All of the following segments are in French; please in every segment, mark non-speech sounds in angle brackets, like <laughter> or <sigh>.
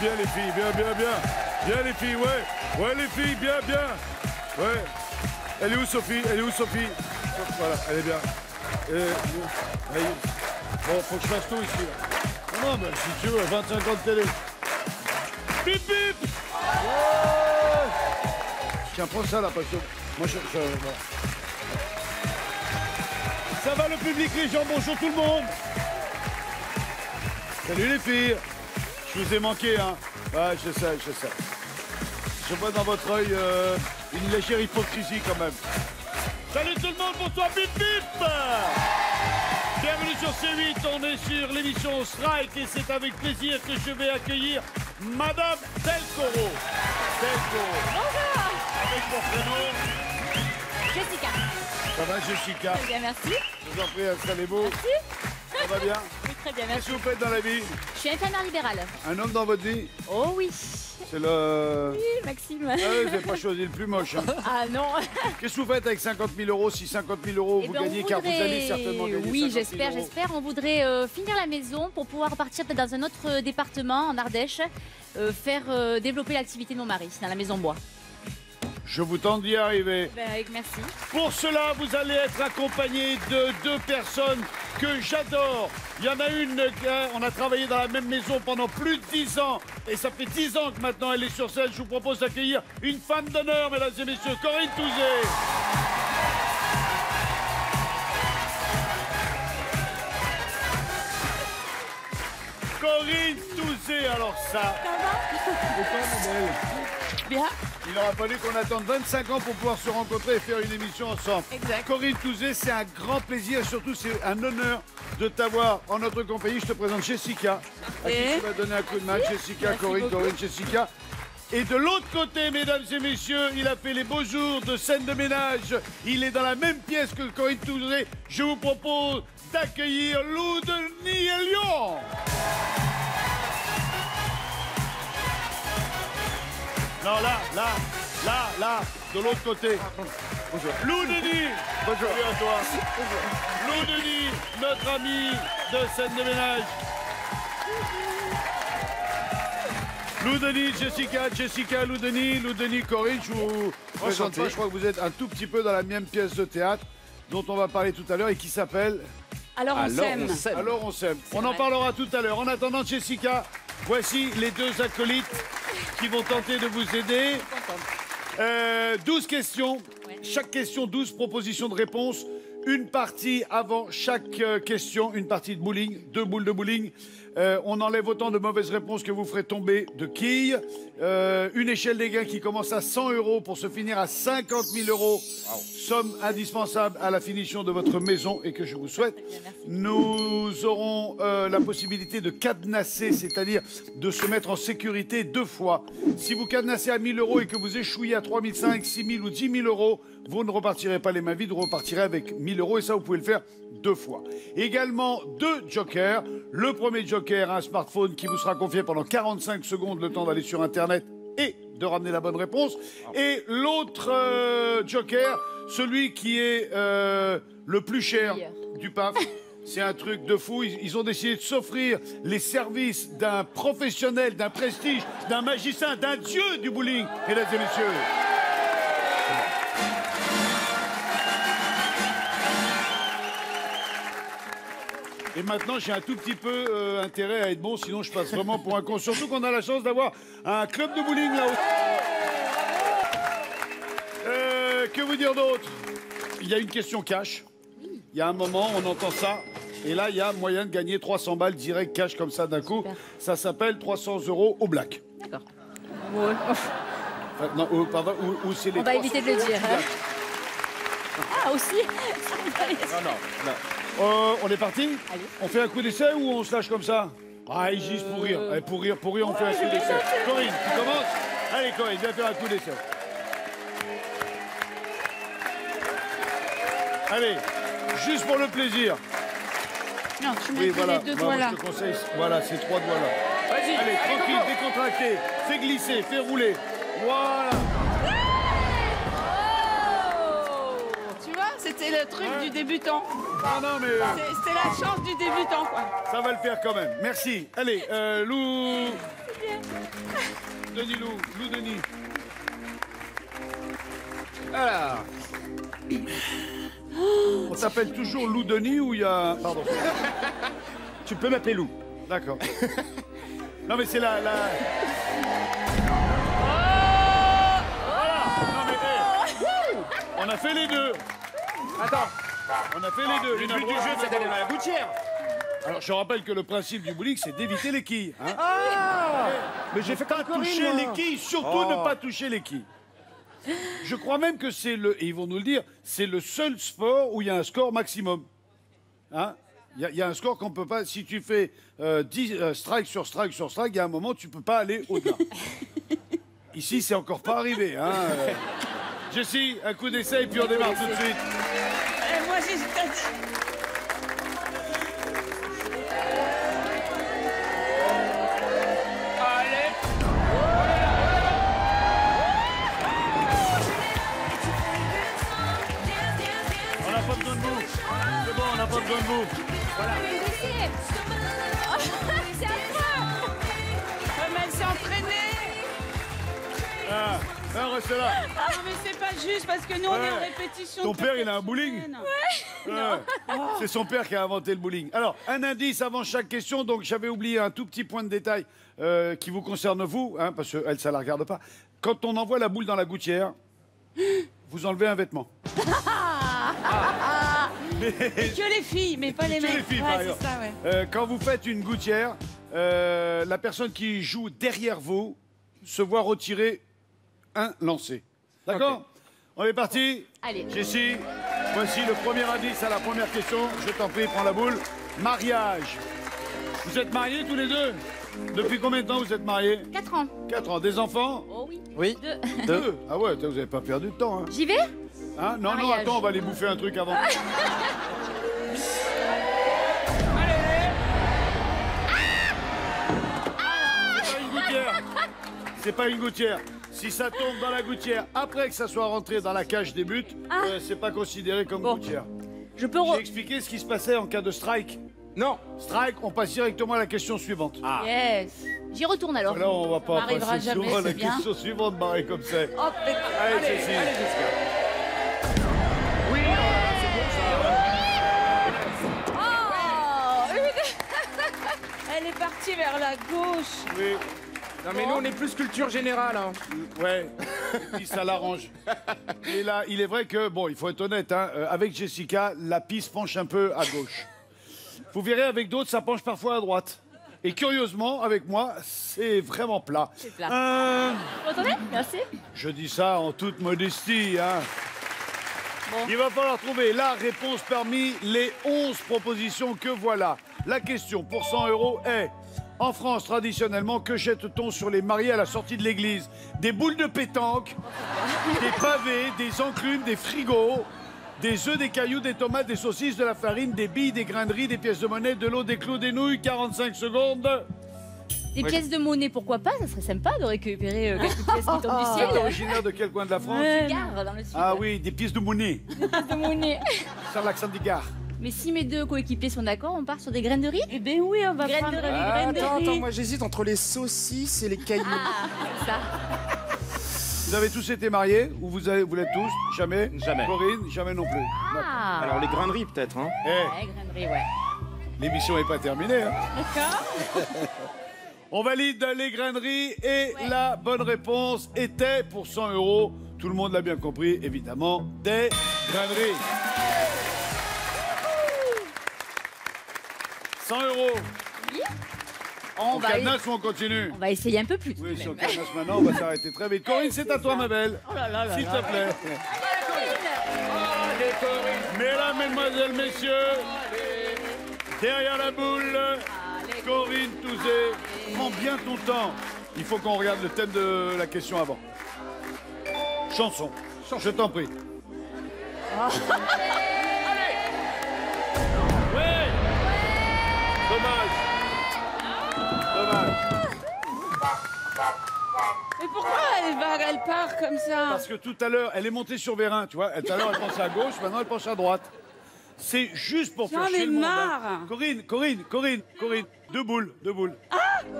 Bien les filles, bien, bien, bien. Bien les filles, ouais. Ouais les filles, bien, bien. Ouais. Elle est où Sophie? Elle est où Sophie? Voilà, elle est bien. Est- Bon, faut que je fasse tout ici. Non, mais si tu veux, 25 ans de télé. Bip bip Tiens, prends ça là, parce que moi je. je-. Ça va le public, les gens? Bonjour tout le monde Salut les filles Je vous ai manqué, hein Ouais, je sais, je sais. Je vois dans votre œil euh, une légère hypocrisie quand même. Salut tout le monde, bonsoir, bip bip Bienvenue sur C8, on est sur l'émission Strike et c'est avec plaisir que je vais accueillir Madame Delcoro. Delcoro. Bonjour Avec mon prénom, Jessica. ça va Jessica? Très bien, merci. Je vous en prie, installez-vous. Ça va bien? Très bien, Qu'est-ce merci. que vous faites dans la vie Je suis infirmière libérale. Un homme dans votre vie Oh oui. C'est le... Oui, Maxime. Ah oui, vous n'avez pas choisi le plus moche. hein. <laughs> Ah non. <laughs> Qu'est-ce que vous faites avec 50 000 euros Si 50 000 euros, Eh vous ben, on gagnez, car vous voudrait- allez certainement gagner 50 Oui, 000 j'espère, euros. j'espère. On voudrait euh, finir la maison pour pouvoir partir dans un autre euh, département, en Ardèche, euh, faire euh, développer l'activité de mon mari dans la maison bois. Je vous tente d'y arriver. Ben, avec merci. Pour cela, vous allez être accompagné de deux personnes que j'adore. Il y en a une, on a travaillé dans la même maison pendant plus de 10 ans. Et ça fait 10 ans que maintenant elle est sur scène. Je vous propose d'accueillir une femme d'honneur, mesdames et messieurs, Corinne Touzé. Corinne Touzé, alors ça. Bien. Il aura fallu qu'on attende 25 ans pour pouvoir se rencontrer et faire une émission ensemble. Exact. Corinne Touzé, c'est un grand plaisir et surtout c'est un honneur de t'avoir en notre compagnie. Je te présente Jessica, à qui tu vas donner un coup de main. Jessica, Merci Corinne, beaucoup. Corinne, Jessica. Et de l'autre côté, mesdames et messieurs, il a fait les beaux jours de scène de ménage. Il est dans la même pièce que Corinne Touzé. Je vous propose d'accueillir Lou Denis et Lyon. Non, là, là, là, là, de l'autre côté. Bonjour. Lou Denis Bonjour. Salut à toi. Lou Denis, notre ami de scène de ménage. Lou Denis, Jessica, Jessica, Lou Denis, Lou Denis, Corinne, je vous présente pas, je crois que vous êtes un tout petit peu dans la même pièce de théâtre dont on va parler tout à l'heure et qui s'appelle Alors on s'aime. Alors on s'aime. On en parlera tout à l'heure. En attendant, Jessica, voici les deux acolytes qui vont tenter de vous aider. Euh, 12 questions. Chaque question, 12 propositions de réponse. Une partie avant chaque euh, question, une partie de bowling, deux boules de bowling. Euh, on enlève autant de mauvaises réponses que vous ferez tomber de quilles. Euh, une échelle des gains qui commence à 100 euros pour se finir à 50 000 euros. Somme indispensable à la finition de votre maison et que je vous souhaite. Nous aurons euh, la possibilité de cadenasser, c'est-à-dire de se mettre en sécurité deux fois. Si vous cadenassez à 1000 euros et que vous échouillez à 3005, 6000 ou 10 000 euros, vous ne repartirez pas les mains vides, vous repartirez avec 1000 euros et ça, vous pouvez le faire deux fois. Également, deux jokers. Le premier joker, un smartphone qui vous sera confié pendant 45 secondes, le temps d'aller sur Internet et de ramener la bonne réponse. Et l'autre euh, joker, celui qui est euh, le plus cher du PAF. C'est un truc de fou. Ils, ils ont décidé de s'offrir les services d'un professionnel, d'un prestige, d'un magicien, d'un dieu du bowling, mesdames et messieurs. Et maintenant, j'ai un tout petit peu euh, intérêt à être bon, sinon je passe vraiment pour un con. Surtout qu'on a la chance d'avoir un club de bowling là-haut. Euh, que vous dire d'autre? Il y a une question cash. Il y a un moment, on entend ça. Et là, il y a moyen de gagner 300 balles direct cash comme ça d'un coup. Ça s'appelle 300 euros au black. D'accord. Ouais. Enfin, non, euh, pardon, ou c'est les On va 300 éviter de le dire. hein. Ah aussi Non, non, non. Euh, on est parti Allez. On fait un coup d'essai ou on se lâche comme ça Ah, ils gisent pour rire. Allez, pour rire, pour rire, on fait un coup d'essai. Corinne, tu commences Allez, Corinne, viens faire un coup d'essai. Allez, juste pour le plaisir. Non, tu mets Oui, voilà. les deux doigts là. je te conseille, voilà, ces trois doigts-là. Vas-y. Allez, tranquille, décontracté. Fais glisser, fais rouler. Voilà. Tu vois, c'était c'est le truc du débutant. Non, non, mais euh, C'est la chance du débutant, quoi. ça va le faire quand même. Merci. Allez, euh, Lou. Denis Lou, Lou Denis. Alors, On t'appelle toujours Lou Denis ou il y a. Pardon. <laughs> tu peux m'appeler Lou. D'accord. Non, mais c'est la. mais, hey. On a fait les deux. Attends, On a fait les deux. le but du jeu, c'est d'aller dans la gouttière. Alors, je rappelle que le principe du bowling, c'est d'éviter les quilles. hein. Ah Mais j'ai fait pas toucher les quilles, surtout Oh. ne pas toucher les quilles. Je crois même que c'est le, et ils vont nous le dire, c'est le seul sport où il y a un score maximum. Hein il y, a- il y a un score qu'on peut pas. Si tu fais euh, 10 euh, strike sur strike sur strike, il y a un moment tu peux pas aller au-delà. <laughs> Ici, c'est encore pas arrivé. Hein <laughs> euh. Jessie, un coup d'essai et puis on démarre tout de suite. On n'a pas besoin de vous. C'est bon, on n'a pas besoin de vous. C'est affreux Ouais, mais elle s'est entraînée. Ah, ah, reste là. Ah non, mais c'est pas juste parce que nous, on est en répétition. Ton père, il a un bowling <laughs> Ouais. C'est son père qui a inventé le bowling. Alors, un indice avant chaque question. Donc, j'avais oublié un tout petit point de détail euh, qui vous concerne vous, hein, parce qu'elle, ça la regarde pas. Quand on envoie la boule dans la gouttière, vous enlevez un vêtement. <laughs> Mais- Que les filles, mais pas les Que mecs. les filles, ouais, par c'est exemple. ça, ouais. Euh, quand vous faites une gouttière, euh, la personne qui joue derrière vous se voit retirer un lancer. D'accord On est parti Allez. Jessie, voici le premier indice à la première question. Je t'en prie, prends la boule. Mariage. Vous êtes mariés tous les deux Depuis combien de temps vous êtes mariés 4 ans. 4 ans. Des enfants Oh oui. Oui. Deux. Deux. Ah ouais, vous n'avez pas perdu de temps. Hein. J'y vais Hein non, non, attends, on va aller bouffer un truc avant. <laughs> C'est pas une gouttière. C'est pas une gouttière. Si ça tombe dans la gouttière après que ça soit rentré dans la cage des buts, euh, c'est pas considéré comme Bon. gouttière. Je peux... J'ai expliqué ce qui se passait en cas de strike. Non. Strike, on passe directement à la question suivante. Ah. Yes. J'y retourne alors. Là, on va pas Ça passer jamais, souvent à la bien. question suivante, Marie, comme ça. Oh, Allez. Allez, Jessica. Oui, Oh <laughs> <laughs> Elle est partie vers la gauche. Oui, Non, mais nous, on est plus culture générale. Hein. ouais. Puis ça l'arrange. <laughs> Et là, il est vrai que, bon, il faut être honnête, hein, euh, avec Jessica, la piste penche un peu à gauche. Vous verrez, avec d'autres, ça penche parfois à droite. Et curieusement, avec moi, c'est vraiment plat. C'est plat. Euh, Vous entendez? Merci. je dis ça en toute modestie. Hein. Bon. Il va falloir trouver la réponse parmi les 11 propositions que voilà. La question pour 100 euros est En France, traditionnellement, que jette-t-on sur les mariés à la sortie de l'église Des boules de pétanque, <laughs> des pavés, des enclumes, des frigos, des œufs, des cailloux, des tomates, des saucisses, de la farine, des billes, des grains de riz, des pièces de monnaie, de l'eau, des clous, des nouilles. 45 secondes. Des pièces de monnaie, pourquoi pas Ça serait sympa de récupérer euh, quelques pièces qui tombent du C'est ciel. originaire de quel coin de la France dans le sud. Ah oui, des pièces de monnaie. de monnaie. Sur l'accent du Gard. Mais si mes deux coéquipiers sont d'accord, on part sur des graines de riz Eh ben oui, on va Graines prendre de les riz. graines de attends, riz. attends, moi j'hésite entre les saucisses et les cailloux. Ah, c'est ça. Vous avez tous été mariés Ou vous, avez, vous l'êtes tous? Jamais? Jamais. Corinne? Jamais non plus. Ah. Alors, les graineries, peut-être. Hein. Eh, Ouais, graines de riz, ouais. l'émission n'est pas terminée. hein. D'accord. <laughs> On valide les graineries et la bonne réponse était pour 100 euros. Tout le monde l'a bien compris, évidemment, des graineries. 100 euros. On On va, cadenasse ou on continue on va essayer un peu plus. Oui, si on cadenasse maintenant, on va s'arrêter très vite. Corinne, c'est à toi, ma belle. Oh là là là S'il te plaît. Mesdames, Mesdemoiselles, Messieurs, derrière la boule, Corinne Touzé, prends bien ton temps. Il faut qu'on regarde le thème de la question avant. Chanson. Je t'en prie. <laughs> Elle part comme ça Parce que tout à l'heure, elle est montée sur Vérin, tu vois. Tout à l'heure, elle pensait à gauche, maintenant, elle pense à droite. C'est juste pour J'en faire chier le monde. hein. marre. Corinne, Corinne, Corinne, Corinne. Deux boules, deux boules.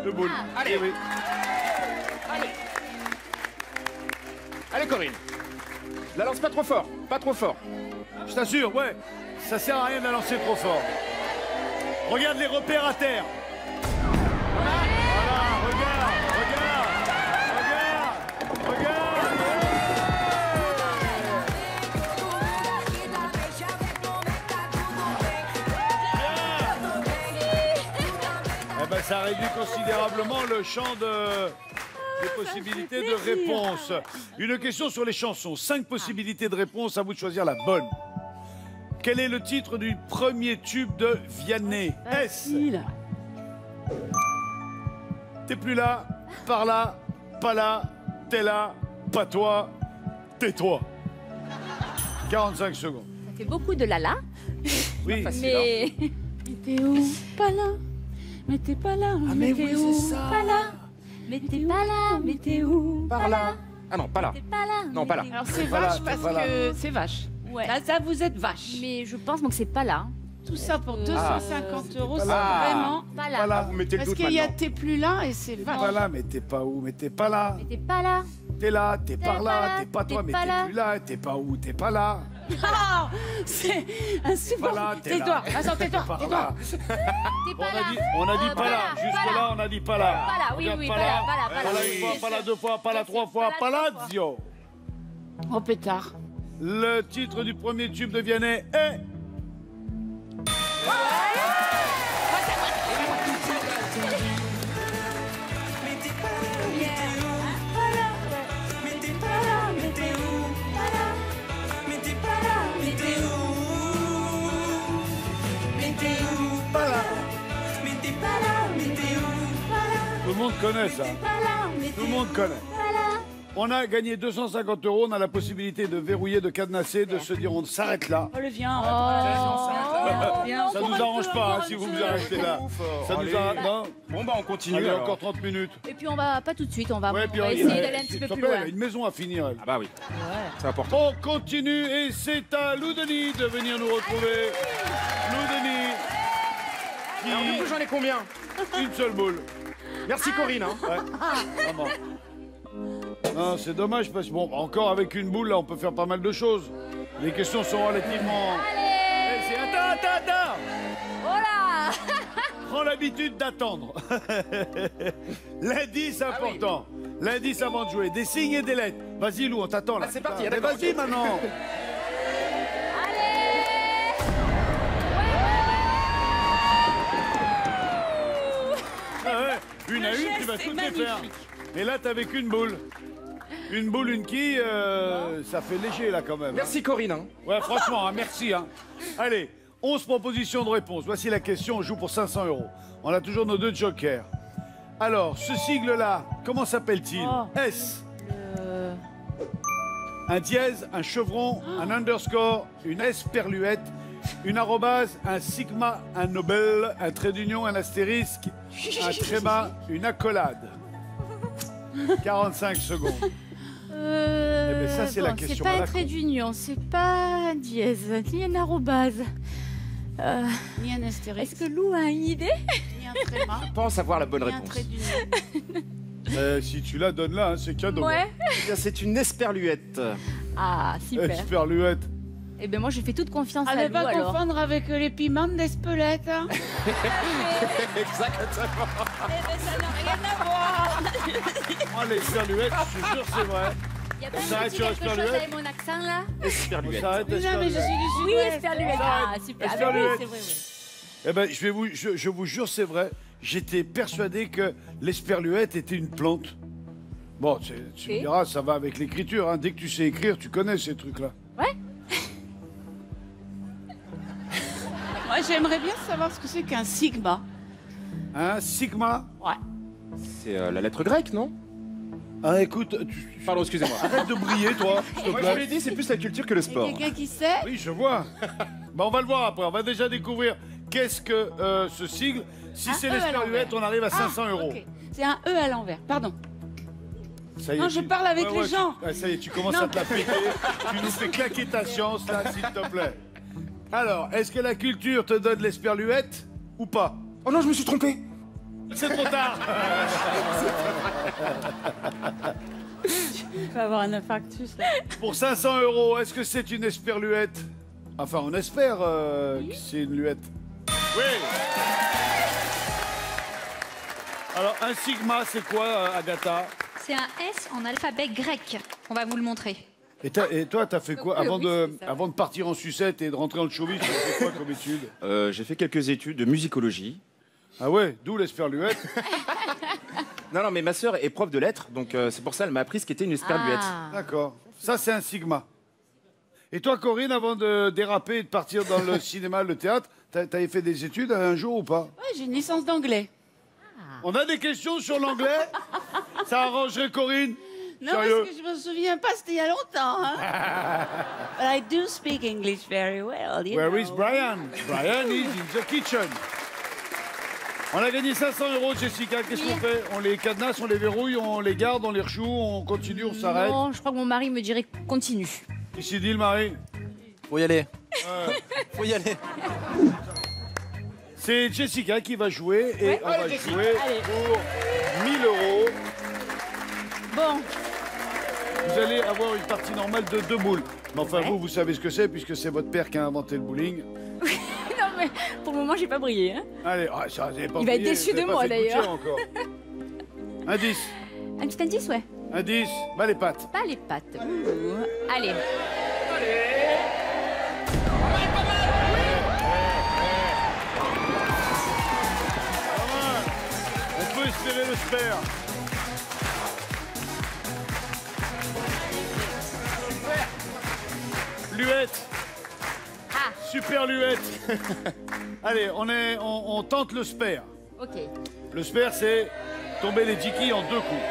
Deux boules. Allez. Eh oui. Allez, Corinne. La lance pas trop fort, pas trop fort. Je t'assure, ouais. Ça sert à rien de la lancer trop fort. Regarde les repères à terre. Ça réduit considérablement le champ de des possibilités de réponse. Une question sur les chansons. Cinq possibilités de réponse. À vous de choisir la bonne. Quel est le titre du premier tube de Vianney? S. T'es plus là, par là, pas là, t'es là, pas toi, tais-toi. 45 secondes. Ça fait beaucoup de lala, Oui, <laughs> mais <laughs> Mais t'es où? Pas là. Mais t'es pas là. Ah, mais t'es oui, où c'est ça. Pas là. mais t'es pas là, mais Mais t'es où Par là. Ah non, pas là. t'es pas là. Non, pas là. Alors c'est vache parce que c'est vache. Ouais. Là, ça, vous êtes vache. Mais je pense donc que c'est pas là. Tout ça pour 250 euros, pas c'est là. vraiment. Pas là. pas là. Vous mettez le Parce qu'il y a t'es plus là et c'est vache. Pas là, mais t'es pas où, mais t'es pas là. Mais t'es pas là. T'es là, t'es par là, t'es pas toi, mais t'es plus là, t'es pas où, t'es pas là. Ah C'est insupportable. Tais-toi. Vincent, tais-toi, tais-toi. On a dit, on a dit pas là. Jusque là, on a dit pas là. Pas là, oui, oui, pas là, pas là, pas là. Une fois, pas là deux fois, pas là trois fois, Pas là trois Palazzo. Oh pétard. Le titre du premier tube de Vianney est. monde connaît ça. Tout le monde connaît. On a gagné 250 euros. On a la possibilité de verrouiller, de cadenasser, de se dire on s'arrête là. Oh le viens. Oh. Viens. Ça nous arrange pas hein, si vous vous arrêtez là. Ça nous arrange. Non Bon, bah, on continue. Allez, alors. encore 30 minutes. Et puis on va pas tout de suite, on va, Ouais, on puis va on- essayer d'aller un petit peu plus loin. Elle a une maison à finir. elle. Ah bah oui, c'est important. On continue et c'est à Lou Denis de venir nous retrouver. Lou Denis. Alors, du coup, j'en ai combien? Une seule boule. Merci, Corinne. hein. Ouais, vraiment. Non, c'est dommage parce que bon, encore avec une boule, là, on peut faire pas mal de choses. Les questions sont relativement. Allez Eh, Attends, attends, attends Voilà <laughs> Prends l'habitude d'attendre. <laughs> L'indice important. L'indice avant de jouer. Des signes et des lettres. Vas-y, Lou, on t'attend là. Ah, c'est parti, Vas-y maintenant. <laughs> Une à une, tu vas toutes les faire. Et là, t'avais qu'une boule. Une boule, une quille, euh, ça fait léger là quand même. hein. Merci, Corinne. hein. Ouais, franchement, hein, merci. hein. Allez, 11 propositions de réponse. Voici la question, on joue pour 500 euros. On a toujours nos deux jokers. Alors, ce sigle-là, comment s'appelle-t-il Oh. S. Un dièse, un chevron, un underscore, une esperluette, une arrobase, un sigma, un nobel, un trait d'union, un astérisque, un tréma, une accolade. <laughs> 45 secondes. Euh, Eh ben, ça, c'est la bon, question C'est pas un trait d'union, c'est pas un dièse, ni un arrobase. Euh, Ni un astérisque, Est-ce que Lou a une idée? Ni un tréma, Je pense avoir la bonne ni un réponse. <laughs> Euh, si tu la donnes là, hein, c'est cadeau. Ouais. Eh c'est une esperluette. Ah, super. Esperluette. Eh ben moi, j'ai fait toute confiance À à ne pas alors. confondre avec euh, les piments d'Espelette. Hein. <laughs> Exactement. Eh ben, ça n'a rien à voir. Moi, les esperluettes, je suis sûr, c'est vrai. Il y a pas On un s'arrête petit sur quelque chose Esperluette avec mon accent là Esperluette. s'arrête, Mais non, mais je suis du Oui, sud-ouest. Esperluette. Ah, super. Ah, ben oui, Esperluette. c'est vrai, oui. Eh ben, je, vais vous, je, je vous jure, c'est vrai. J'étais persuadé que l'esperluette était une plante. Bon, c'est- tu me Et diras, ça va avec l'écriture. Hein. Dès que tu sais écrire, tu connais ces trucs-là. Moi, j'aimerais bien savoir ce que c'est qu'un sigma. Hein, Sigma Ouais. C'est euh, la lettre grecque, non? Ah, écoute, tu- Pardon, excusez-moi. <laughs> arrête de briller, toi, s'il te Moi, je vous plaît. l'ai dit, c'est plus la culture que le Il y a sport. quelqu'un qui sait? Oui, je vois. <laughs> bah, on va le voir après. On va déjà découvrir qu'est-ce que euh, ce sigle. Si Un c'est E à on arrive à 500 Ah, euros. ok. C'est un E à l'envers, pardon. Ça y est, Non, je tu- parle avec les tu- gens. ah, ça y est, tu commences Non. à te la péter. tu nous fais claquer ta science, là, s'il te plaît. Alors, est-ce que la culture te donne l'esperluette ou pas Oh non, je me suis trompé. C'est trop tard Je vais avoir un infarctus là. Pour 500 euros, est-ce que c'est une esperluette Enfin, on espère euh, que c'est une luette. Oui Alors, un sigma, c'est quoi, euh, Agatha C'est un S en alphabet grec. On va vous le montrer. Et, t'as- et toi, t'as fait quoi Oui, avant, oui, de, avant partir en sucette et de rentrer dans le showbiz Tu as fait quoi comme étude <laughs> Euh, j'ai fait quelques études de musicologie. Ah ouais, d'où l'esperluette <laughs> Non, non, mais ma sœur est prof de lettres, donc euh, c'est pour ça qu'elle m'a appris ce qu'était une esperluette. Ah. D'accord. Ça, c'est un sigma. Et toi, Corinne, avant de déraper et de partir dans le <laughs> cinéma, le théâtre, t'as- t'avais fait des études un jour ou pas? Ouais, j'ai une licence d'anglais. On a des questions sur l'anglais Ça arrangerait Corinne Non, Sérieux parce que je me souviens pas, c'était il y a longtemps. Hein. <laughs> But I do speak English very well. You Where know. is Brian? Brian is in the kitchen. On a gagné 500 euros, Jessica. Qu'est-ce qu'on fait? On les cadenasse, on les verrouille, on les garde, on les rechoue, on continue, on s'arrête? Non, je crois que mon mari me dirait continue. Ici dit le mari? Faut y aller. <laughs> Faut y aller. C'est Jessica qui va jouer et on va Jessica, jouer allez. pour 1000 euros. Bon, Vous allez avoir une partie normale de deux boules. Mais enfin, vous, vous savez ce que c'est puisque c'est votre père qui a inventé le bowling. <laughs> non mais pour le moment j'ai pas brillé. Hein. Allez, ah, ça, vous pas Il va être déçu de pas moi, d'ailleurs. encore. Un 10. Un petit indice, ouais. Un 10. Bah les pattes. Pas les pattes. Allez. On peut espérer le spare. Luette. Ah. Super luette. <laughs> Allez, on, est, on, on tente le spare. Ok. Le spare, c'est tomber les dikis en deux coups.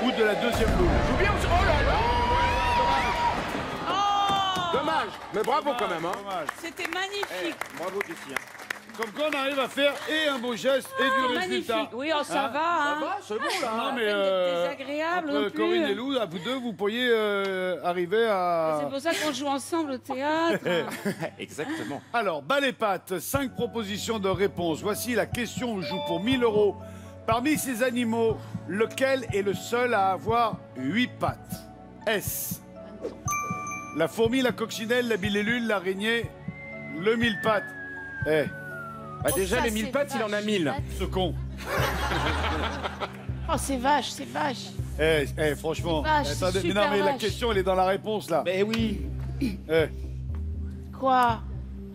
Coup de la deuxième boule. Joue bien aussi. Oh là là Dommage, mais bravo quand même. Hein. C'était Eh, magnifique. bravo, Jessie. hein. Comme quoi, on arrive à faire et un beau geste et du magnifique. résultat. Oui, oh, ça Hein va. Hein. Ça va, c'est bon là. Non, mais peine d'être euh, désagréable entre non plus. Corinne et Lou, à vous deux, vous pourriez euh, arriver à... C'est pour ça qu'on joue ensemble au théâtre. <laughs> Exactement. Alors, bas les pattes, cinq propositions de réponse. Voici la question, on joue pour 1000 euros. Parmi ces animaux, lequel est le seul à avoir huit pattes? Est-ce la fourmi, la coccinelle, la bilellule, l'araignée, le mille pattes Eh, Bah, déjà, ça, les c'est mille pattes, il en a vache, mille. pattes. ce con <laughs> Oh, c'est vache, c'est vache. Eh, eh, franchement, Vache, c'est attendez, mais non, super mais la vache. question, elle est dans la réponse, là. Mais oui, Eh, Quoi?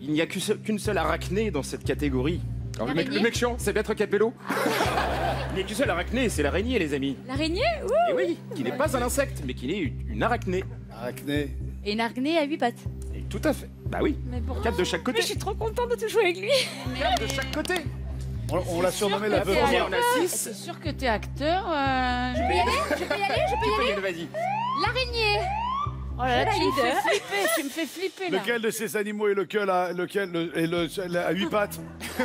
Il n'y a qu'une seule, qu'une seule arachnée dans cette catégorie. Alors, le mec, L'araignée le mec chiant, c'est Maître Capello. il n'y a qu'une seule arachnée, c'est l'araignée, les amis. L'araignée? Ouh. Et oui, qui n'est pas un insecte, mais qui est une, une arachnée. arachné. Et une araignée à huit pattes. Tout à fait. Bah oui, Mais pourquoi quatre de chaque côté. Mais je suis trop contente de tout jouer avec lui. Quatre de chaque côté. On, on l'a surnommé la veuve on a C'est six. sûr que t'es acteur. euh, Je peux y aller Je peux y aller Je peux y aller Vas-y. L'araignée Oh là là, tu me fais flipper, tu me fais flipper là. Lequel de ces animaux est lequel à, lequel, le, est le, seul à huit pattes <laughs>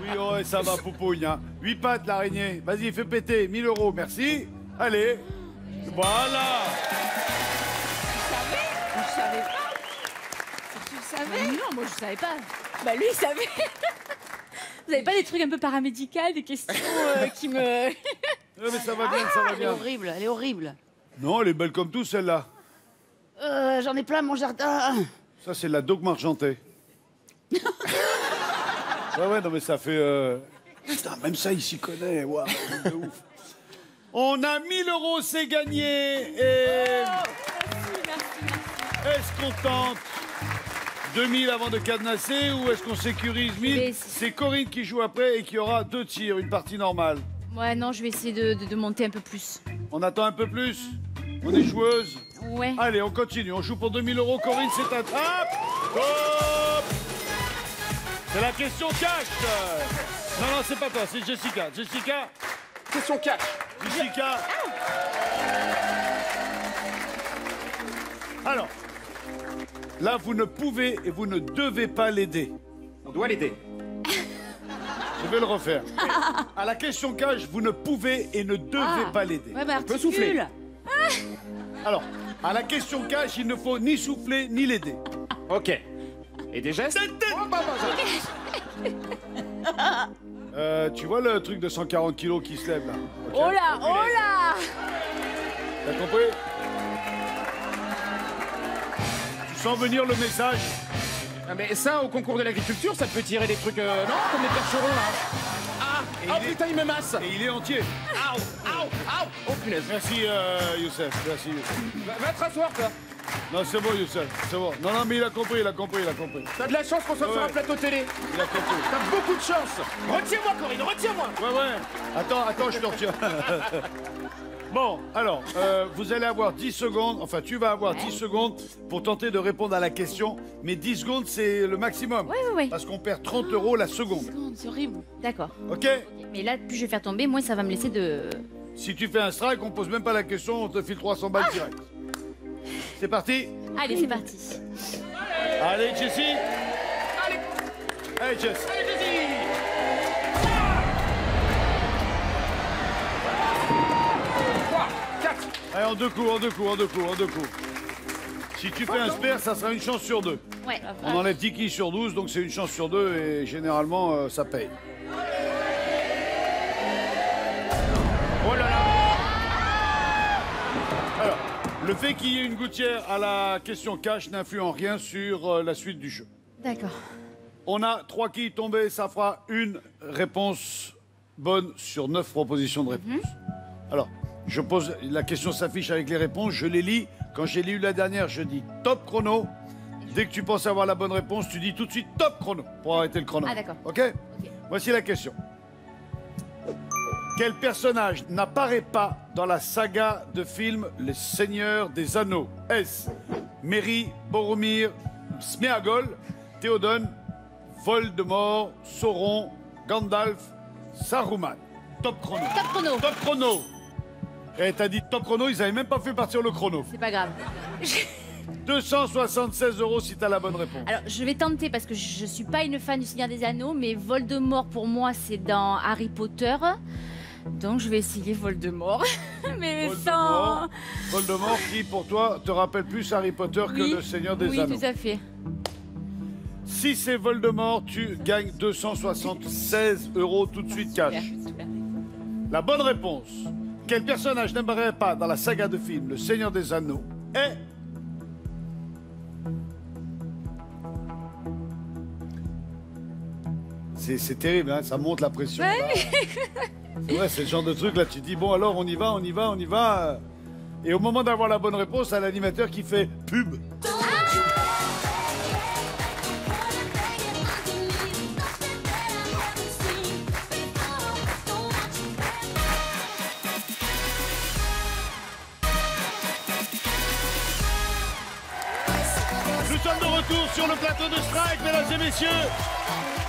Oui, oh, ça va, poupouille. Hein. Huit pattes, l'araignée. Vas-y, fais péter. 1000 euros, merci. Allez. Voilà. Je savais pas. Tu le Non, moi je savais pas. Bah lui il savait. <laughs> Vous avez pas des trucs un peu paramédicales, des questions euh, <laughs> qui me... Ouais, mais ça va bien, ça va Elle est bien. horrible, elle est horrible. Non, elle est belle comme tout, celle-là. Euh, J'en ai plein mon jardin. Ça, c'est la dogme argentée. <laughs> ouais, ouais, non, mais ça fait. euh, Putain, même ça, il s'y connaît. Waouh, de ouf. On a 1000 euros, c'est gagné. Et. Est-ce qu'on tente 2000 avant de cadenasser ou est-ce qu'on sécurise 1000 Mais- C'est Corinne qui joue après et qui aura deux tirs, une partie normale. Ouais, non, je vais essayer de, de- de monter un peu plus. On attend un peu plus? On est joueuse? Ouais. Allez, on continue. On joue pour 2000 euros. Corinne, c'est un trap. Hop C'est la question cash. Non, non, c'est pas toi, c'est Jessica. Jessica, Question 4. Jessica. Alors, là, vous ne pouvez et vous ne devez pas l'aider. On doit l'aider. Je vais le refaire. À la question cash, vous ne pouvez et ne devez Ah. pas l'aider. Ouais, peut souffler. articule. Alors, à la question cash, il ne faut ni souffler ni l'aider. Ok. Et des gestes Oh, bah, bah, ça. <laughs> Euh, tu vois le truc de 140 kilos qui se lève là? Oh là, oh là T'as compris? Tu sens venir le message Ah, mais ça, au concours de l'agriculture, ça peut tirer des trucs, euh, non Comme les percherons, là. Ah, oh il est- putain, il me masse Et il est entier. Aouh, aouh, aouh Oh punaise Merci euh, Youssef, merci Youssef. Va, va te rasseoir, toi Non, c'est bon Youssef, c'est bon. Non, non, mais il a compris, il a compris, il a compris. T'as de la chance qu'on soit sur un plateau télé Il a compris. <laughs> T'as beaucoup de chance Retiens-moi, Corinne, retiens-moi Ouais, ouais. Attends, attends, je te retiens. <laughs> Bon, alors, euh, vous allez avoir 10 secondes, enfin tu vas avoir 10 secondes pour tenter de répondre à la question, mais 10 secondes c'est le maximum. Oui, oui, oui. Parce qu'on perd 30 euros la seconde. Non, C'est horrible. D'accord. Ok Mais là, plus je vais faire tomber, moins ça va me laisser de... Si tu fais un strike, on pose même pas la question, on te file 300 balles direct. C'est parti Allez, c'est parti. Allez, Jessie Allez Allez, Jess Allez, en deux coups, en deux coups, en deux coups, en deux coups. Si tu fais un spare, ça sera une chance sur deux. Ouais. On enlève 10 quilles sur 12, donc c'est une chance sur deux et généralement, euh, ça paye. Oh là là Alors, le fait qu'il y ait une gouttière à la question cash n'influe en rien sur euh, la suite du jeu. D'accord. On a trois quilles tombées, ça fera une réponse bonne sur neuf propositions de réponse. Alors, je pose, la question s'affiche avec les réponses, je les lis. Quand j'ai lu la dernière, je dis top chrono. Dès que tu penses avoir la bonne réponse, tu dis tout de suite top chrono pour arrêter le chrono. Ah, d'accord. Ok? Voici la question. Quel personnage n'apparaît pas dans la saga de film Les Seigneurs des Anneaux? Est-ce Merry, Boromir, Sméagol, Théoden, Voldemort, Sauron, Gandalf, Saruman Top chrono. Top chrono. Top chrono. Et t'as dit top chrono, ils avaient même pas fait partir le chrono. C'est pas grave. <laughs> 276 euros si t'as la bonne réponse. Alors, je vais tenter parce que je suis pas une fan du Seigneur des Anneaux, mais Voldemort pour moi c'est dans Harry Potter. Donc je vais essayer Voldemort. <laughs> mais sans. Voldemort, Voldemort qui, pour toi, te rappelle plus Harry Potter que Oui. le Seigneur des oui, Anneaux. tout à fait. Si c'est Voldemort, tu gagnes 276 euros tout de suite cash. Super, super. La bonne réponse, quel personnage n'apparaît pas dans la saga de film Le Seigneur des Anneaux est... C'est terrible, hein, ça monte la pression. là. <laughs> C'est vrai, c'est le genre de truc, là, tu dis, bon alors on y va, on y va, on y va. Et au moment d'avoir la bonne réponse, à l'animateur qui fait pub. Sur le plateau de Strike, mesdames et messieurs.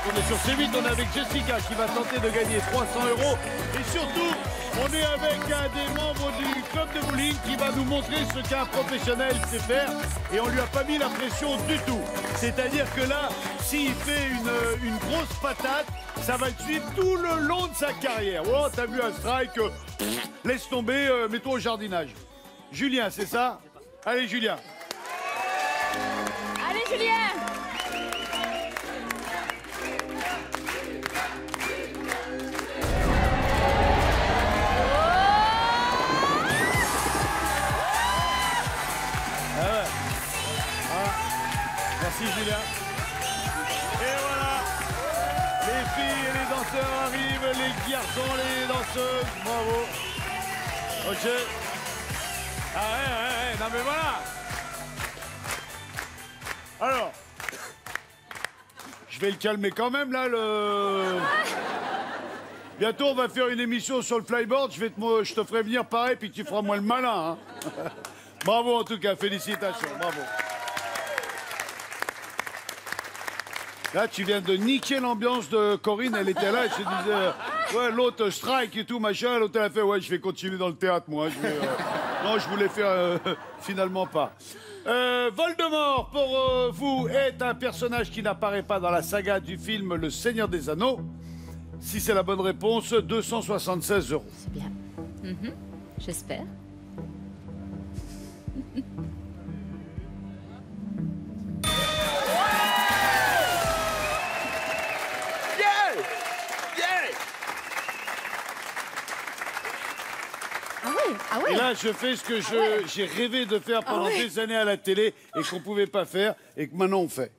On est sur C8, on est avec Jessica qui va tenter de gagner 300 euros. Et surtout, on est avec un des membres du club de bowling qui va nous montrer ce qu'un professionnel sait faire. Et on lui a pas mis la pression du tout. C'est-à-dire que là, s'il fait une, grosse patate, ça va le suivre tout le long de sa carrière. Oh, t'as vu un strike euh, Laisse tomber, euh, mets-toi au jardinage. Julien, c'est ça? Allez, Julien. Julien Merci Julien. Et voilà. Les filles et les danseurs arrivent, les garçons, les danseuses. Bravo. Ok. Ah ouais, ouais, ouais. Non mais voilà. Alors. Je vais le calmer quand même là. Bientôt on va faire une émission sur le flyboard. Je te, ferai venir pareil puis tu feras moins le malin. hein. <laughs> bravo en tout cas, félicitations, bravo. Là, tu viens de niquer l'ambiance de Corinne. Elle était là, elle se disait, ouais, l'autre strike et tout, machin. L'autre, elle a fait, ouais, je vais continuer dans le théâtre, moi. Euh, Non, je voulais faire, euh, <laughs> finalement pas. Euh, Voldemort, pour euh, vous, est un personnage qui n'apparaît pas dans la saga du film Le Seigneur des Anneaux. Si c'est la bonne réponse, 276 euros. C'est bien. Mhm. J'espère. <laughs> là, je fais ce que je- j'ai rêvé de faire pendant ouais. des années à la télé et qu'on pouvait pas faire et que maintenant on fait.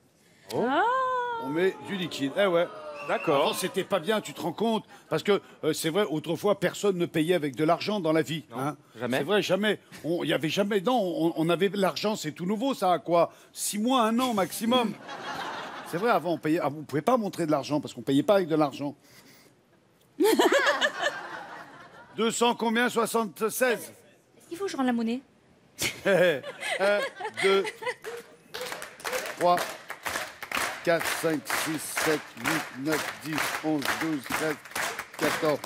On met du liquide. Eh ouais. D'accord. Avant, c'était pas bien, tu te rends compte Parce que euh, c'est vrai, autrefois, personne ne payait avec de l'argent dans la vie. hein. jamais. C'est vrai, jamais. Il y avait jamais. Non, on, on avait l'argent, c'est tout nouveau, ça a quoi Six mois, un an maximum. <laughs> c'est vrai, avant, on payait. ah, vous pouvez pas montrer de l'argent parce qu'on payait pas avec de l'argent. <laughs> 200 combien? 76 Qu'il faut que je rende la monnaie 1, 2, 3, 4, 5, 6, 7, 8, 9, 10, 11, 12, 13, 14,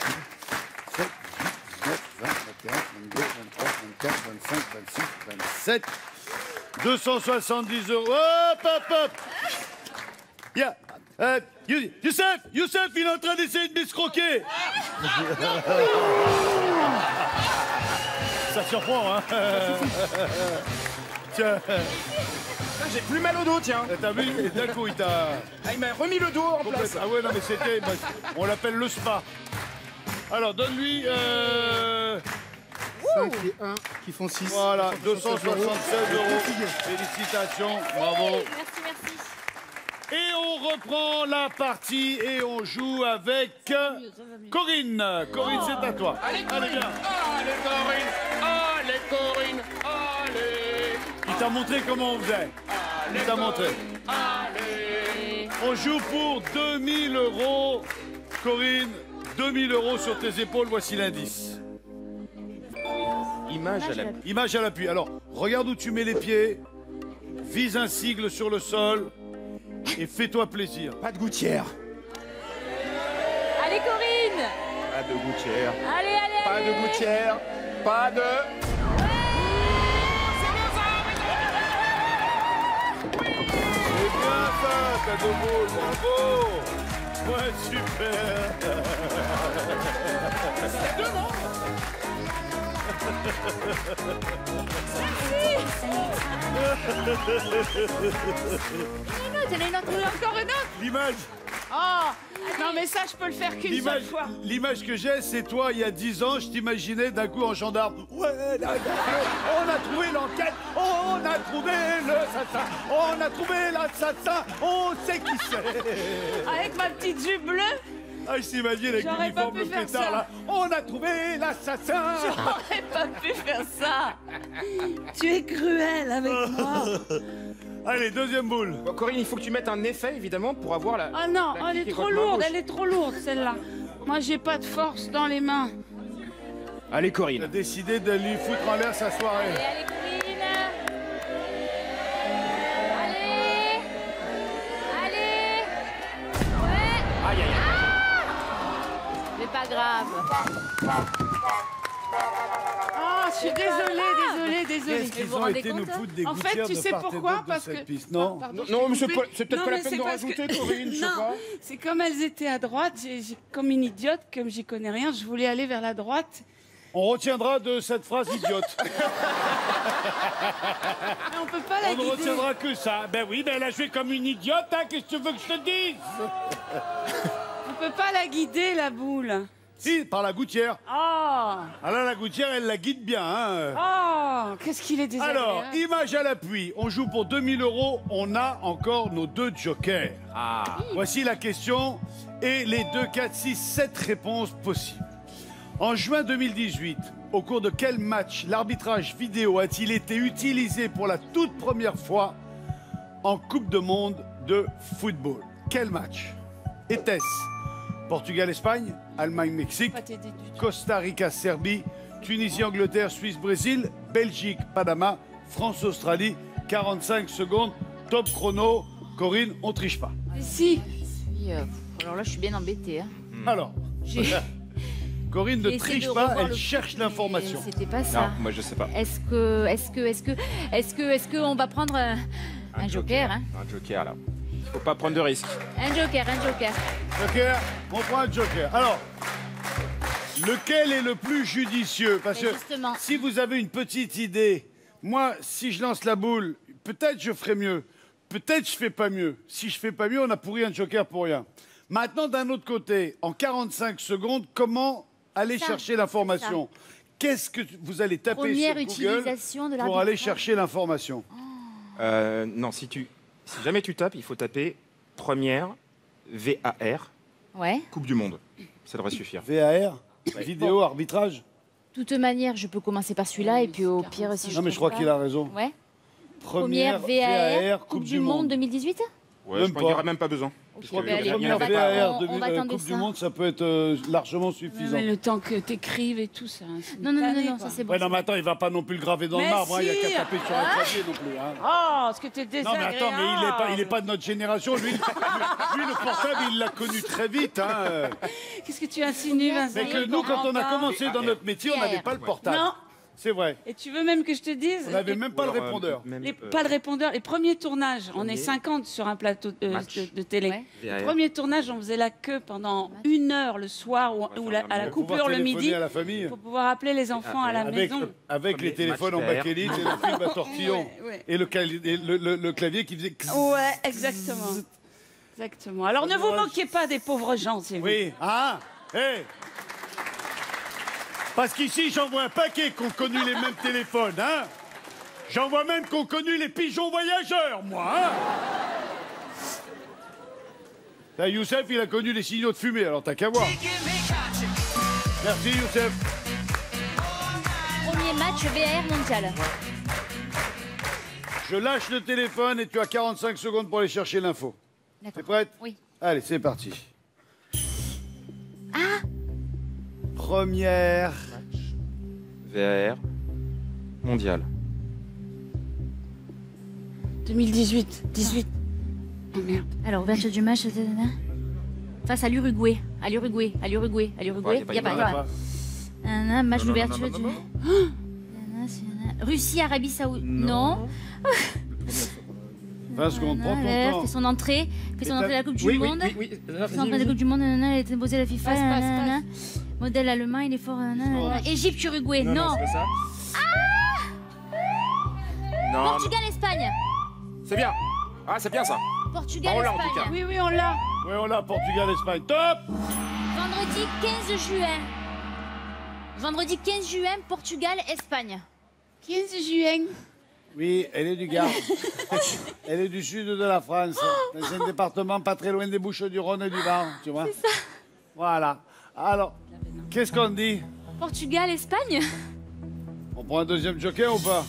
17, 18, 19, 20, 21, 22, 23, 24, 25, 26, 27. 270 euros. Hop, hop, hop Yeah. Euh, You- Youssef, Youssef, il est en train d'essayer de m'escroquer <laughs> Ça surprend, hein <laughs> Tiens, J'ai plus mal au dos, tiens. t'as vu Et D'un coup, il t'a... Ah, il m'a remis le dos en place. Ah ouais, non, mais c'était... bah, on l'appelle le spa. Alors, donne-lui... Euh... 5 et 1 qui font 6. Voilà, 276 euros. Félicitations, bravo. Et on reprend la partie et on joue avec Corinne. Corinne, c'est à toi. Allez, Corinne. Allez, Corinne. Allez, Corinne. Allez. Il t'a montré comment on faisait. Il t'a montré. Allez. On joue pour 2000 euros. Corinne, 2000 euros sur tes épaules, voici l'indice. Image à la... Image à l'appui. Alors, regarde où tu mets les pieds, vise un sigle sur le sol et fais-toi plaisir. Pas de gouttière. Allez, Corinne Pas de gouttière. Allez, allez, Pas allez de gouttière. Pas de... C'est bien ça, t'as de beau, bravo Ouais, super autre, il a une autre. Encore une autre L'image, Oh Non, mais ça, je peux le faire qu'une seule l'image, fois. l'image que j'ai, c'est toi, il y a 10 ans, je t'imaginais d'un coup en gendarme. Ouais, on a trouvé l'enquête, on a trouvé l'assassin, on a trouvé l'assassin, on sait qui c'est Avec ma petite jupe bleue, Ah, je t'imagine avec J'aurais pas l'uniforme pu faire pétard ça. là. On a trouvé l'assassin j'aurais pas pu faire ça. Tu es cruel avec <laughs> moi. Allez, deuxième boule. Bon, Corinne, il faut que tu mettes un effet, évidemment, pour avoir la... Oh non, la elle est trop lourde, elle est trop lourde celle-là. Moi, j'ai pas de force dans les mains. Allez, Corinne. décidé de lui foutre en l'air sa soirée. Allez, allez, Corinne Allez grave. Ah, je suis désolée, désolée, désolée. Qu'est-ce qu'ils vous ont rendez été nous compte foutre des En fait, tu de sais part et pourquoi Parce cette que piste, non Ah, pardon, Non, mais c'est coupé. pas- c'est peut-être pas la peine de rajouter, que- Corinne, je sais pas. c'est comme elles étaient à droite, comme une idiote, comme j'y connais rien, je voulais aller vers la droite. On retiendra de cette phrase idiote. <laughs> Mais on peut pas la On ne retiendra que ça. Ben oui, ben elle a joué comme une idiote, hein. Qu'est-ce que tu veux que je te dise? On peut pas la guider, la boule. Si, par la gouttière. Oh, Ah là, la gouttière, elle la guide bien, hein. oh, qu'est-ce qu'il est désagréable. Alors, image à l'appui. On joue pour 2000 euros. On a encore nos deux jokers. Ah. Voici la question et les 2, 4, 6, 7 réponses possibles. En juin 2018, au cours de quel match l'arbitrage vidéo a-t-il été utilisé pour la toute première fois en Coupe de Monde de football? Quel match? Était-ce Portugal-Espagne, Allemagne-Mexique. Costa Rica-Serbie, Tunisie-Angleterre, Suisse-Brésil, Belgique-Panama, France-Australie, 45 secondes, top chrono. Corinne, on triche pas. Si, euh, alors là, je suis bien embêtée. hein. Alors, J'ai <laughs> Corinne ne triche pas, elle le cherche l'information. C'était pas Non, ça. moi je sais pas. Est-ce que, est-ce que, est-ce que, est-ce que, est-ce qu'on va prendre un, un joker, hein? Un joker, là. Faut pas prendre de risques. Un joker, un joker. Joker, on prend un joker. Alors, lequel est le plus judicieux? Parce Mais que si vous avez une petite idée, moi, si je lance la boule, peut-être je ferai mieux. Peut-être je fais pas mieux. Si je fais pas mieux, on a pourri un joker pour rien. Maintenant, d'un autre côté, en 45 secondes, comment aller Ça, chercher l'information? Qu'est-ce que vous allez taper Première sur Google utilisation de pour aller chercher l'information? Euh, non, si tu, si jamais tu tapes, il faut taper première VAR Ouais. Coupe du Monde. Ça devrait suffire. VAR Vidéo, arbitrage De toute manière, je peux commencer par celui-là et puis au pire, si je Non, mais je crois qu'il a raison. Ouais. Première VAR, Coupe du Monde 2018 Ouais, Même je crois pas. qu'il n'y aura même pas besoin. Je crois que la allez, première on va- VAR on- de on va euh, attendre Coupe du ça. Monde, ça peut être euh, largement suffisant. mais le temps que t'écrives et tout ça. Non, non, non, non, non, ça c'est bon. Ouais, non, mais attends, il va pas non plus le graver dans le marbre, hein, il y a qu'à taper sur un clavier non plus. hein. Oh, ce que t'es Non, désagréable. mais attends, mais il est pas, il est pas de notre génération. Lui, <laughs> lui, lui, le portable, il l'a connu très vite. Hein. Qu'est-ce que tu insinues, Vincent Mais que nous, quand on a commencé dans notre métier, on n'avait pas le portable. Non. C'est vrai. Et tu veux même que je te dise On n'avait les- même pas le euh, répondeur. même, les- euh, pas de répondeur. Les premiers tournages, on est Premier 50 sur un plateau de, de télé. Ouais. VAR. Premier tournage, on faisait la queue pendant une heure le soir ou, ou la- à la coupure le midi à la famille. pour pouvoir appeler les enfants à la Avec, maison. avec les téléphones en bakélite et le <laughs> film à tortillon. Ouais, ouais. Et, le, et le- le- le clavier qui faisait... Ouais, exactement. Exactement. Alors ne vous moquez pas des pauvres gens, c'est vous. Oui, hein Hé Parce qu'ici, j'en vois un paquet qui ont connu les mêmes téléphones, hein J'en vois même qui ont connu les pigeons voyageurs, moi, hein Là, Youssef, il a connu les signaux de fumée, alors t'as qu'à voir. Merci, Youssef. Premier match VAR mondial. Je lâche le téléphone et tu as 45 secondes pour aller chercher l'info. T'es prête? Oui. Allez, c'est parti. Première. VAR mondial. 2018. 18. Oh merde. Alors, ouverture du match. nanana. Face à l'Uruguay. À l'Uruguay. À l'Uruguay. À l'Uruguay. Il y a pas. Y a pas. pas. Nanana, Match d'ouverture du. c'est nanana. Russie, Arabie Saoudite. Non. 20 secondes, prends son entrée. Fait son entrée à la Coupe du Monde. oui, oui. Fait son entrée à la Coupe du Monde. Elle a été imposée à la FIFA. Modèle allemand, il est fort. Égypte, Uruguay. Non. c'est. Non, Portugal, Espagne. c'est bien. Ah, c'est bien ça. Portugal, On l'a, en tout Espagne. cas. Oui, oui, on l'a. Ouais, on l'a, Portugal, Espagne. Top Vendredi 15 juin. Vendredi 15 juin, Portugal, Espagne. 15 juin. Oui, elle est du Gard. <laughs> elle est du sud de la France. Oh. C'est un département pas très loin des Bouches du Rhône et du Var, tu vois. Voilà. Alors, qu'est-ce qu'on dit? Portugal, Espagne? On prend un deuxième joker ou pas?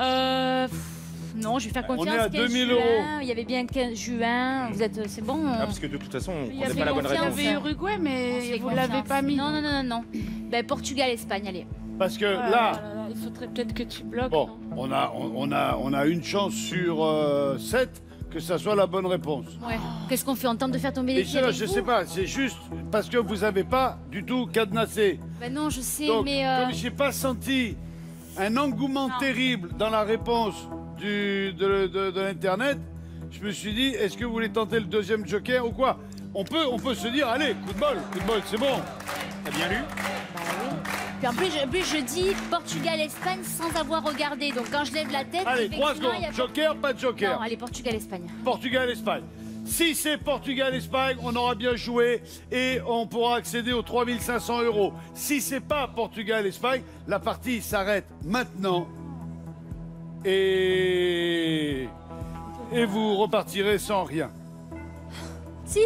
Euh. pff, Non, je vais faire confiance. est à 15 2000 juin, euros. Il y avait bien 15 juin. Vous êtes. C'est bon. Ah, parce que de toute façon, on Il y connaît avait pas la bonne confiance, réponse. Il y avait Uruguay, On se mais fait vous l'avez confiance. pas mis. Non, non, non, non, non. Ben, Portugal, Espagne, allez. Parce que Oh là là, là là, il faudrait peut-être que tu bloques. bon, on a, on, on a, on a une chance sur 7 que ça soit la bonne réponse. Ouais. Qu'est-ce qu'on fait On tente de faire tomber les ça, avec je vous sais pas, c'est juste parce que vous n'avez pas du tout cadenassé. Ben non, je sais, Donc, mais. euh, comme j'ai pas senti un engouement Non. terrible dans la réponse du, de, de- de l'Internet, je me suis dit, est-ce que vous voulez tenter le deuxième joker ou quoi? On peut, on peut se dire, allez, coup de bol, coup de bol, c'est bon. T'as bien lu? Puis en plus, je, en plus, je dis Portugal, Espagne sans avoir regardé. Donc quand je lève la tête. Allez, trois effectivement, il y secondes. a... Joker, pas de joker. Non, allez, Portugal, Espagne. Portugal, Espagne. Si c'est Portugal, Espagne, on aura bien joué et on pourra accéder aux 3500 euros. Si c'est pas Portugal, Espagne, la partie s'arrête maintenant. Et. Et vous repartirez sans rien. Si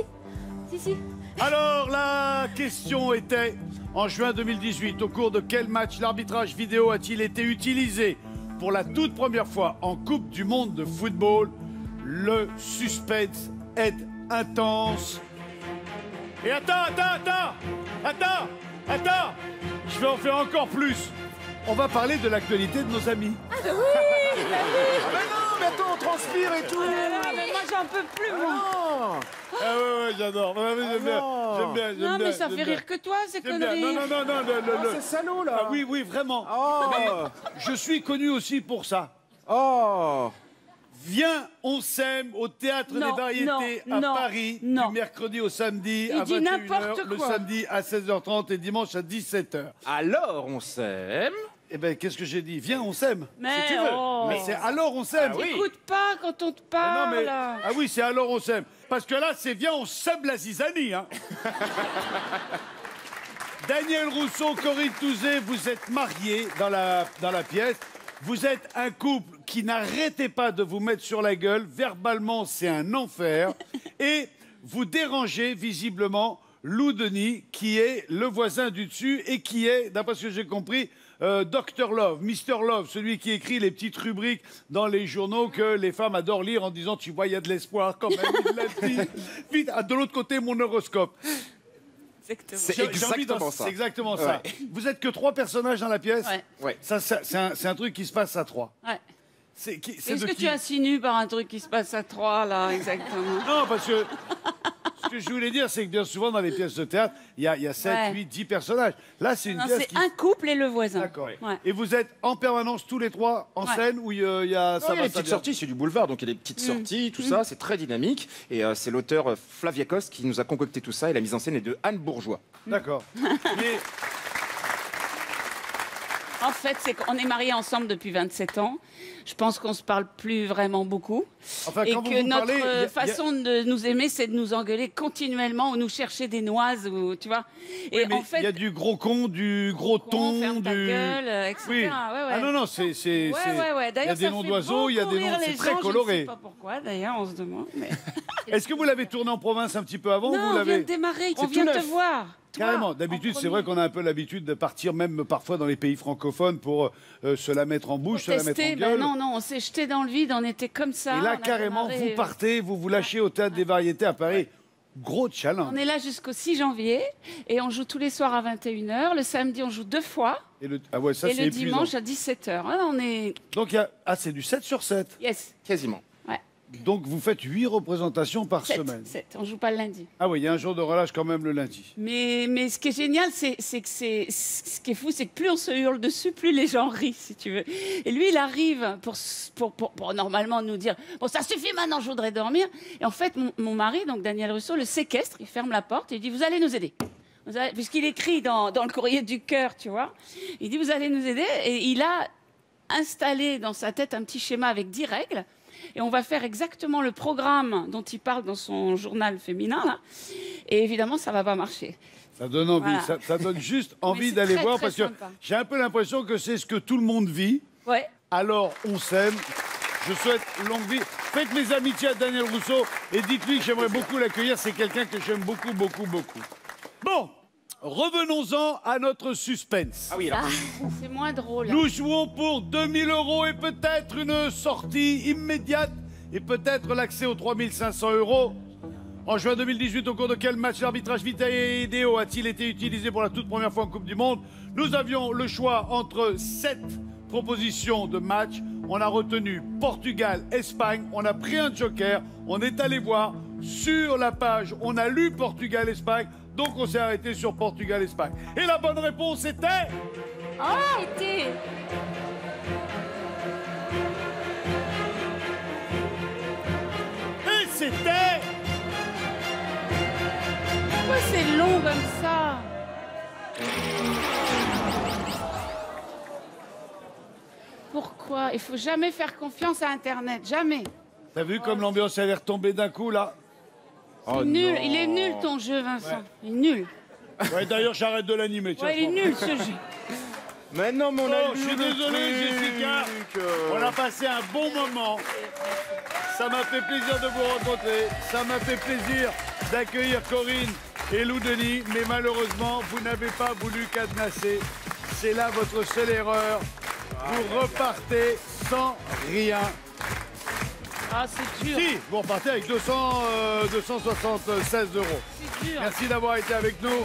Si, si. Alors, la question était en juin 2018, au cours de quel match l'arbitrage vidéo a-t-il été utilisé pour la toute première fois en Coupe du Monde de football? Le suspense est intense. Et attends, attends, attends Attends Attends Je vais en faire encore plus. On va parler de l'actualité de nos amis. Ah <laughs> mais non, mais attends, on transpire et tout Ah, mais moi, j'en peux plus, moi. Ah ouais, ouais, j'adore. Ouais, J'aime bien. non. J'aime bien. Non, mais bien, ça fait rire que toi, ces conneries. Non, non, non, non, le- le- C'est salaud là Ah oui, oui, vraiment. Oh Je suis connu aussi pour ça. Oh Viens, on s'aime au Théâtre Non, des Variétés non, à non, Paris, non. du mercredi au samedi Il à dit 21h, n'importe le samedi à 16h30 et dimanche à 17h. Alors, on s'aime. Eh ben, qu'est-ce que j'ai dit? Viens, on s'aime. Mais si tu veux. oh. Mais c'est alors on s'aime. Ah oui. Écoute pas quand on te Mais non, parle. mais- Ah oui, c'est alors on s'aime. Parce que là, c'est viens, on s'aime la zizanie. Hein. <laughs> Daniel Rousseau, Corinne Touzé, vous êtes mariés dans la, dans la pièce. Vous êtes un couple qui n'arrêtez pas de vous mettre sur la gueule. Verbalement, c'est un enfer. <laughs> Et vous dérangez visiblement Lou Denis, qui est le voisin du dessus et qui est, d'après ce que j'ai compris, euh, Dr Love, Mr Love, celui qui écrit les petites rubriques dans les journaux que les femmes adorent lire en disant Tu vois, il y a de l'espoir quand même. il l'a dit. <laughs> Vite, ah, de l'autre côté, mon horoscope. Exactement. C'est ça. C'est exactement ça. Vous êtes que trois personnages dans la pièce Ouais. Ouais. Ça, ça, c'est un, c'est un truc qui se passe à trois. Ouais. De que qui tu insinues par un truc qui se passe à trois, là, exactement? Non, parce que ce que je voulais dire, c'est que bien souvent dans les pièces de théâtre, il y a, y a 7, Ouais. 8, 10 personnages. Là, c'est une Non, pièce C'est qui. un couple et le voisin. D'accord. Ouais. Et vous êtes en permanence tous les trois en Ouais. scène où il y a, il y a- Non, ça il y a des petites sorties, c'est du boulevard, donc il y a des petites sorties, tout ça, c'est très dynamique. Et euh, c'est l'auteur euh, Flavia Coste qui nous a concocté tout ça, et la mise en scène est de Anne Bourgeois. D'accord. <laughs> Mais En fait, c'est qu'on est mariés ensemble depuis 27 ans. Je pense qu'on se parle plus vraiment beaucoup. enfin, et vous que vous notre parlez, il y a- il y a- façon de nous aimer, c'est de nous engueuler continuellement ou nous chercher des noises, ou, tu vois. Et mais en fait, il y a du gros con, du gros ton, ferme ta du. gueule, euh, etc. Oui. Ouais, ouais. Ah non, non, c'est. c'est- Ouais, c'est- ouais, ouais. Il y a D'ailleurs, des ça noms fait d'oiseaux, il y a beaucoup des noms. rire C'est les très Je ne coloré. sais pas pourquoi, d'ailleurs, on se demande. Mais... <laughs> Est-ce que vous l'avez tourné en province un petit peu avant ou non, on vient l'avez de démarrer. On vient de te neuf. voir. Toi, Carrément. D'habitude, c'est vrai qu'on a un peu l'habitude de partir même parfois dans les pays francophones pour euh, se la mettre en bouche, se la mettre en ben gueule. non, non, on s'est jeté dans le vide, on était comme ça. Et là, a carrément, démarré, vous partez, vous vous lâchez au théâtre des variétés à Paris. Gros challenge. On est là jusqu'au 6 janvier et on joue tous les soirs à 21h. Le samedi, on joue deux fois. Et le, ah ouais, ça, et le dimanche à 17h. on est. Donc, il y a, ah, c'est du 7 sur 7. Yes. Quasiment. Donc, vous faites 8 représentations par 7, semaine. 7. On joue pas le lundi. Ah oui, il y a un jour de relâche quand même le lundi. Mais, mais ce qui est génial, c'est que c'est ce qui est fou, c'est que plus on se hurle dessus, plus les gens rient, si tu veux. Et lui, il arrive pour, pour, pour, pour normalement nous dire Bon, ça suffit maintenant, je voudrais dormir. Et en fait, mon, mon mari, donc Daniel Rousseau, le séquestre, il ferme la porte et il dit Vous allez nous aider. Puisqu'il écrit dans, dans le courrier du cœur, tu vois. Il dit Vous allez nous aider. Et il a installé dans sa tête un petit schéma avec 10 règles. Et on va faire exactement le programme dont il parle dans son journal féminin. Là. Et évidemment, ça va pas marcher. Ça donne envie, Voilà. ça, ça donne juste <laughs> envie d'aller voir très parce que j'ai un peu l'impression que c'est ce que tout le monde vit. Ouais. Alors, on s'aime. Je souhaite longue vie. Faites mes amitiés à Daniel Rousseau et dites-lui que j'aimerais beaucoup l'accueillir. C'est quelqu'un que j'aime beaucoup, beaucoup, beaucoup. Bon, revenons-en à notre suspense. Ah oui, alors. C'est moins drôle. Nous jouons pour 2000 euros et peut-être une sortie immédiate et peut-être l'accès aux 3500 euros. En juin 2018, au cours de quel match l'arbitrage vidéo a-t-il été utilisé pour la toute première fois en Coupe du Monde? Nous avions le choix entre sept propositions de match. On a retenu Portugal, Espagne. On a pris un joker. On est allé voir sur la page. On a lu Portugal, Espagne. Donc on s'est arrêté sur Portugal, Espagne. Et la bonne réponse était... Arrêtez Et c'était... Pourquoi c'est long comme ça Pourquoi? Il faut jamais faire confiance à Internet, jamais. T'as vu comme l'ambiance a l'air tombée d'un coup là? Oh, nul, non. il est nul ton jeu, Vincent. Il est nul. Ouais, d'ailleurs j'arrête de l'animer. Ouais, il est nul ce jeu. Mais non, mais on a Oh, je suis désolé, truc, Jessica. euh. On a passé un bon moment. Ça m'a fait plaisir de vous rencontrer. Ça m'a fait plaisir d'accueillir Corinne et Lou Denis. Mais malheureusement, vous n'avez pas voulu cadenasser. C'est là votre seule erreur. Vous repartez sans rien. Ah, c'est dur. Si, vous repartez avec 200, euh, 276 euros. C'est dur. Merci d'avoir été avec nous.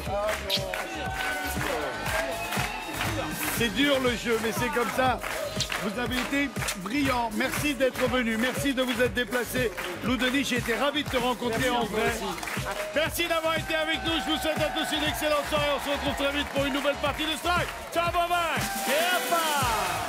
C'est dur le jeu, mais c'est comme ça. Vous avez été brillant. Merci d'être venu. Merci de vous être déplacé. Lou Denis, j'ai été ravi de te rencontrer en vrai. Merci d'avoir été avec nous. Je vous souhaite à tous une excellente soirée. On se retrouve très vite pour une nouvelle partie de Strike. Ciao, bye bye. Et hop là